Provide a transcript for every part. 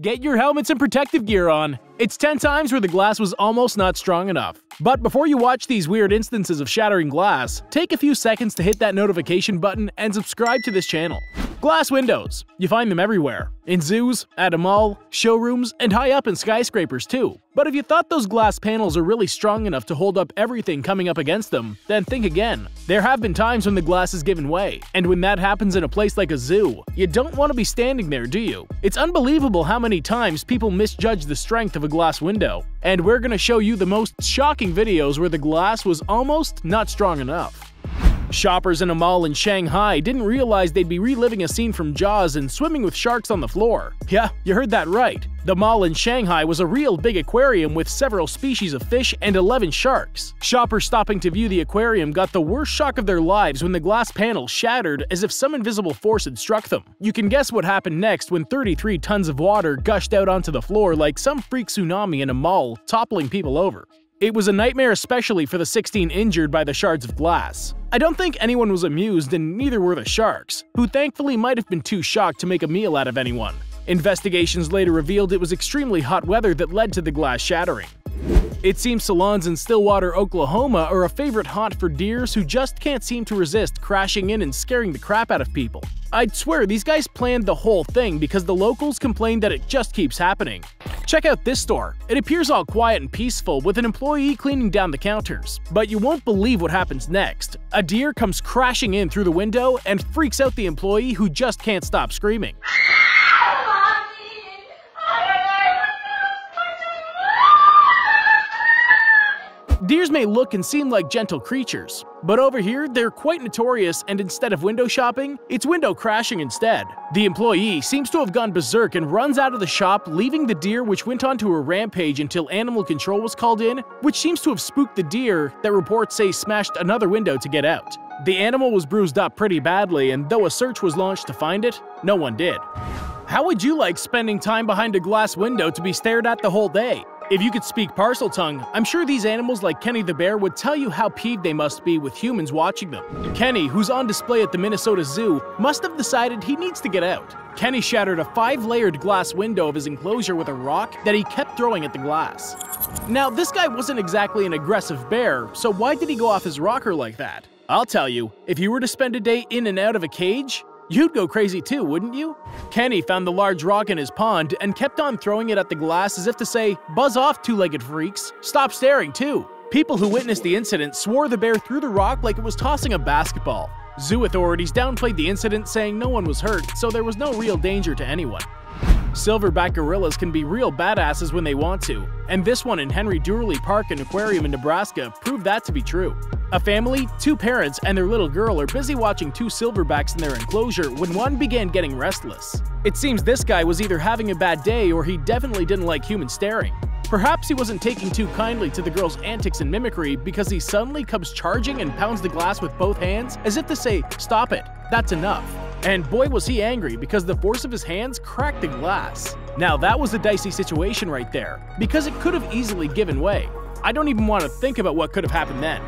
Get your helmets and protective gear on. It's 10 times where the glass was almost not strong enough. But before you watch these weird instances of shattering glass, take a few seconds to hit that notification button and subscribe to this channel. Glass windows. You find them everywhere. In zoos, at a mall, showrooms, and high up in skyscrapers too. But if you thought those glass panels are really strong enough to hold up everything coming up against them, then think again. There have been times when the glass has given way, and when that happens in a place like a zoo, you don't want to be standing there, do you? It's unbelievable how many times people misjudge the strength of a glass window. And we're gonna show you the most shocking videos where the glass was almost not strong enough. Shoppers in a mall in Shanghai didn't realize they'd be reliving a scene from Jaws and swimming with sharks on the floor. Yeah, you heard that right. The mall in Shanghai was a real big aquarium with several species of fish and 11 sharks. Shoppers stopping to view the aquarium got the worst shock of their lives when the glass panel shattered as if some invisible force had struck them. You can guess what happened next when 33 tons of water gushed out onto the floor like some freak tsunami in a mall, toppling people over. It was a nightmare especially for the 16 injured by the shards of glass. I don't think anyone was amused and neither were the sharks, who thankfully might have been too shocked to make a meal out of anyone. Investigations later revealed it was extremely hot weather that led to the glass shattering. It seems salons in Stillwater, Oklahoma are a favorite haunt for deers who just can't seem to resist crashing in and scaring the crap out of people. I'd swear these guys planned the whole thing because the locals complained that it just keeps happening. Check out this store. It appears all quiet and peaceful with an employee cleaning down the counters. But you won't believe what happens next. A deer comes crashing in through the window and freaks out the employee who just can't stop screaming. Deers may look and seem like gentle creatures, but over here they're quite notorious and instead of window shopping, it's window crashing instead. The employee seems to have gone berserk and runs out of the shop leaving the deer which went onto a rampage until animal control was called in, which seems to have spooked the deer that reports say smashed another window to get out. The animal was bruised up pretty badly and though a search was launched to find it, no one did. How would you like spending time behind a glass window to be stared at the whole day? If you could speak Parseltongue, I'm sure these animals like Kenny the bear would tell you how peeved they must be with humans watching them. Kenny, who's on display at the Minnesota Zoo, must have decided he needs to get out. Kenny shattered a five-layered glass window of his enclosure with a rock that he kept throwing at the glass. Now, this guy wasn't exactly an aggressive bear, so why did he go off his rocker like that? I'll tell you, if you were to spend a day in and out of a cage, You'd go crazy too, wouldn't you? Kenny found the large rock in his pond and kept on throwing it at the glass as if to say, Buzz off, two legged freaks. Stop staring, too. People who witnessed the incident swore the bear threw the rock like it was tossing a basketball. Zoo authorities downplayed the incident, saying no one was hurt, so there was no real danger to anyone. Silverback gorillas can be real badasses when they want to, and this one in Henry Doorly Park and Aquarium in Nebraska proved that to be true. A family, two parents, and their little girl are busy watching two silverbacks in their enclosure when one began getting restless. It seems this guy was either having a bad day or he definitely didn't like human staring. Perhaps he wasn't taking too kindly to the girl's antics and mimicry because he suddenly comes charging and pounds the glass with both hands as if to say, Stop it, that's enough. And boy was he angry because the force of his hands cracked the glass. Now that was a dicey situation right there, because it could have easily given way. I don't even want to think about what could have happened then.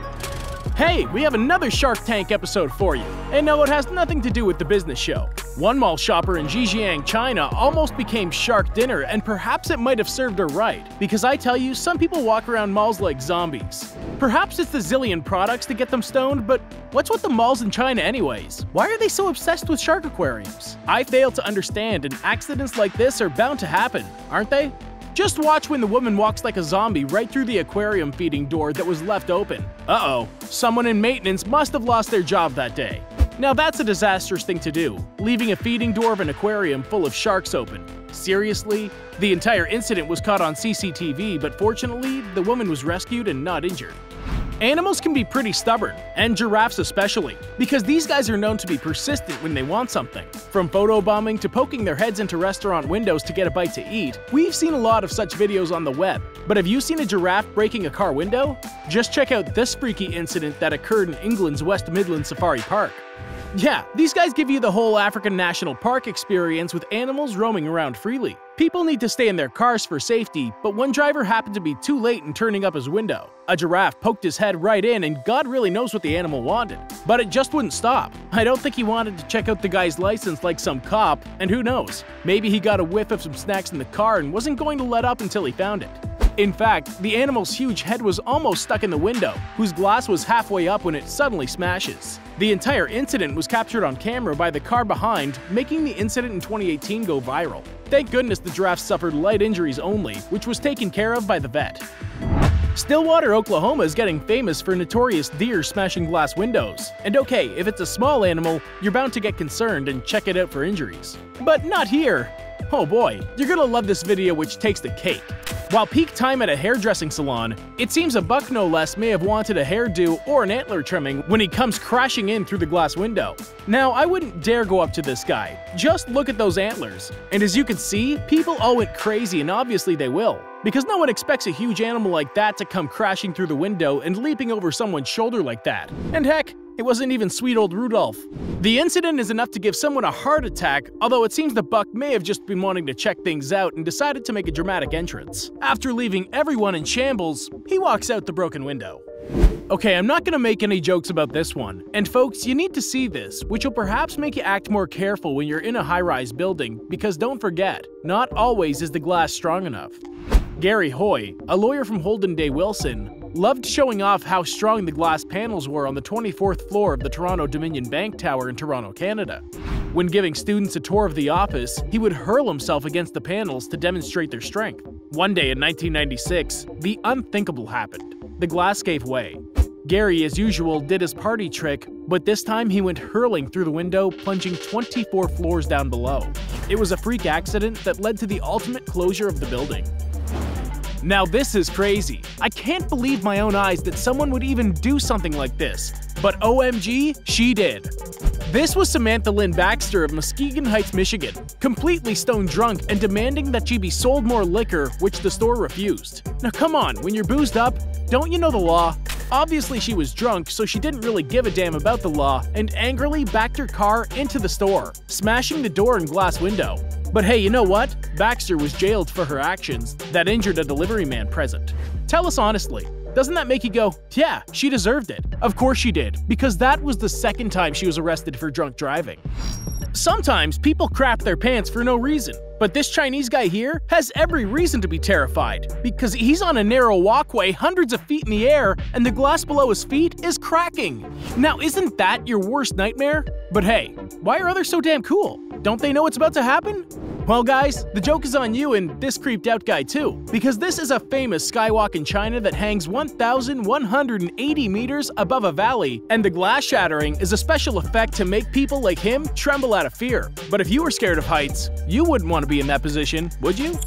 Hey, we have another Shark Tank episode for you. And no, it has nothing to do with the business show. One mall shopper in Zhejiang, China almost became shark dinner, and perhaps it might have served her right, because I tell you, some people walk around malls like zombies. Perhaps it's the zillion products to get them stoned, but what's with the malls in China anyways? Why are they so obsessed with shark aquariums? I fail to understand, and accidents like this are bound to happen, aren't they? Just watch when the woman walks like a zombie right through the aquarium feeding door that was left open. Uh-oh, someone in maintenance must have lost their job that day. Now that's a disastrous thing to do, leaving a feeding door of an aquarium full of sharks open. Seriously? The entire incident was caught on CCTV, but fortunately, the woman was rescued and not injured. Animals can be pretty stubborn, and giraffes especially, because these guys are known to be persistent when they want something. From photobombing to poking their heads into restaurant windows to get a bite to eat, we've seen a lot of such videos on the web. But have you seen a giraffe breaking a car window? Just check out this freaky incident that occurred in England's West Midlands Safari Park. Yeah, these guys give you the whole African National Park experience with animals roaming around freely. People need to stay in their cars for safety, but one driver happened to be too late in turning up his window. A giraffe poked his head right in, and God really knows what the animal wanted. But it just wouldn't stop. I don't think he wanted to check out the guy's license like some cop, and who knows, maybe he got a whiff of some snacks in the car and wasn't going to let up until he found it. In fact, the animal's huge head was almost stuck in the window, whose glass was halfway up when it suddenly smashes. The entire incident was captured on camera by the car behind, making the incident in 2018 go viral. Thank goodness the giraffe suffered light injuries only, which was taken care of by the vet. Stillwater, Oklahoma is getting famous for notorious deer smashing glass windows. And okay, if it's a small animal, you're bound to get concerned and check it out for injuries. But not here! Oh boy, you're gonna love this video which takes the cake. While peak time at a hairdressing salon, it seems a buck no less may have wanted a hairdo or an antler trimming when he comes crashing in through the glass window. Now, I wouldn't dare go up to this guy. Just look at those antlers. And as you can see, people all went crazy and obviously they will. Because no one expects a huge animal like that to come crashing through the window and leaping over someone's shoulder like that. And heck, it wasn't even sweet old Rudolph. The incident is enough to give someone a heart attack, although it seems the buck may have just been wanting to check things out and decided to make a dramatic entrance. After leaving everyone in shambles, he walks out the broken window. Okay, I'm not gonna make any jokes about this one. And folks, you need to see this, which will perhaps make you act more careful when you're in a high-rise building, because don't forget, not always is the glass strong enough. Gary Hoy, a lawyer from Holden Day Wilson, loved showing off how strong the glass panels were on the 24th floor of the Toronto Dominion Bank Tower in Toronto, Canada. When giving students a tour of the office, he would hurl himself against the panels to demonstrate their strength. One day in 1996, the unthinkable happened. The glass gave way. Gary, as usual, did his party trick, but this time he went hurling through the window, plunging 24 floors down below. It was a freak accident that led to the ultimate closure of the building. Now this is crazy. I can't believe my own eyes that someone would even do something like this. But OMG, she did. This was Samantha Lynn Baxter of Muskegon Heights, Michigan, completely stone drunk and demanding that she be sold more liquor, which the store refused. Now come on, when you're boozed up, don't you know the law? Obviously she was drunk, so she didn't really give a damn about the law and angrily backed her car into the store, smashing the door and glass window. But hey, you know what? Baxter was jailed for her actions that injured a delivery man present. Tell us honestly, doesn't that make you go, yeah, she deserved it? Of course she did, because that was the second time she was arrested for drunk driving. Sometimes people crap their pants for no reason, but this Chinese guy here has every reason to be terrified because he's on a narrow walkway hundreds of feet in the air and the glass below his feet is cracking. Now, isn't that your worst nightmare? But hey, why are others so damn cool? Don't they know what's about to happen? Well, guys, the joke is on you and this creeped out guy too, because this is a famous skywalk in China that hangs 1,180 meters above a valley, and the glass shattering is a special effect to make people like him tremble out of fear. But if you were scared of heights, you wouldn't want to be in that position, would you?